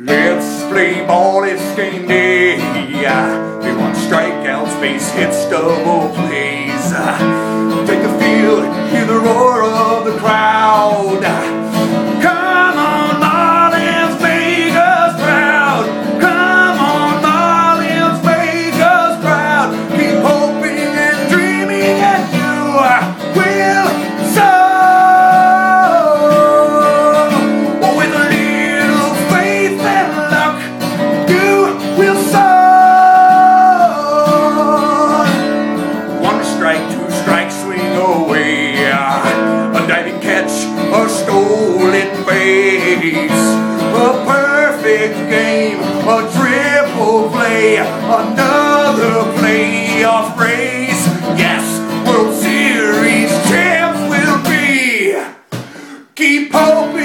Let's play ball, it's game day. We want strikeouts, base hits, double plays. Take the field, hear the roar of the crowd. Come on, Marlins, make us proud. Come on, Marlins, make us proud. Keep hoping and dreaming, and you will ladies. A perfect game, a triple play, another playoff race. Yes, World Series champs will be. Keep hoping.